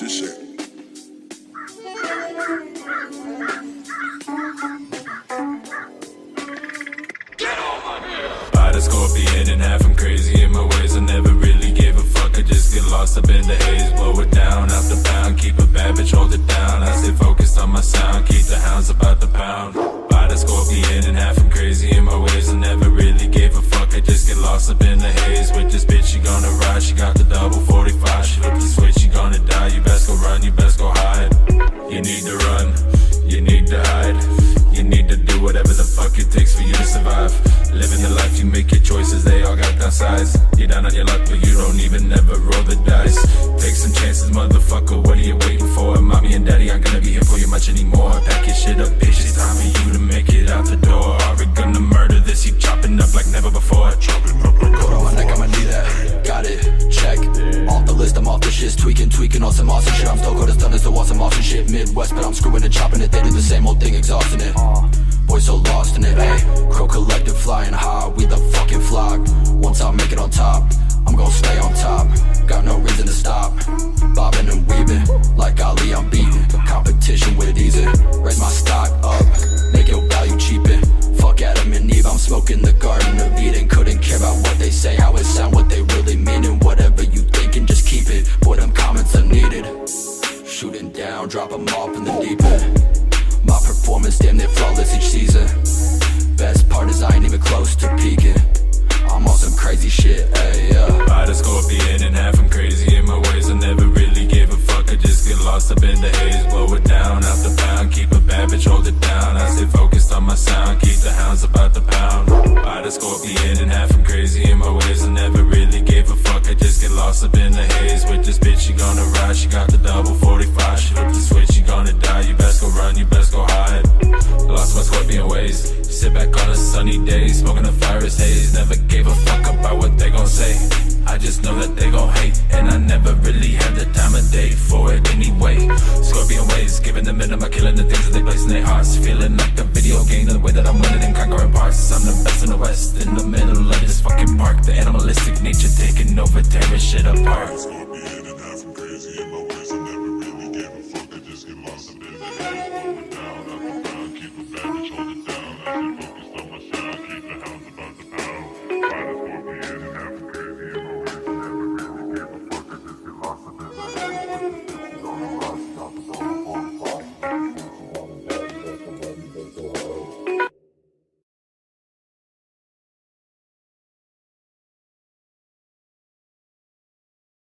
And shit. The scorpion and half, I'm crazy in my ways. I never really gave a fuck, I just get lost up in the haze. Blow it down, after the. Double 45. She flip the switch, she gonna die. You best go run, you best go hide. You need to run, you need to hide. You need to do whatever the fuck it takes for you to survive. Living the life, you make your choices, they all got downsides. You're down on your luck, but you don't even ever roll the dice. Take some chances, motherfucker, what are you off the shits. Tweaking, tweaking on some awesome shit. I'm still good as done as still want some awesome shit. Midwest, but I'm screwing and chopping it. They do the same old thing, exhausting it. Boy, so lost in it, ayy. Crow collective flying high, we the fucking flock. Once I make it on top, I'm gonna stay shit, ayy, yeah. The scorpion and half I'm crazy in my ways. I never really gave a fuck. I just get lost up in the haze. Blow it down, out the pound. Keep a bad bitch, hold it down. I stay focused on my sound. Keep the hounds about the pound. By the scorpion and half I'm crazy in my ways. I never really gave a fuck. I just get lost up in the haze. With this bitch, she gonna ride. She got the double 45. She flip the switch, she gonna die. You best go run, you best go hide. Lost my scorpion ways. Sit back on a sunny day, smoking a virus haze. Never gave a fuck Scorpion ways, giving the minimum, killing the things that they place in their hearts. Feeling like a video game, the way that I'm winning and conquering parts. I'm the best in the west, in the middle of this fucking park. The animalistic nature taking over, tearing shit apart.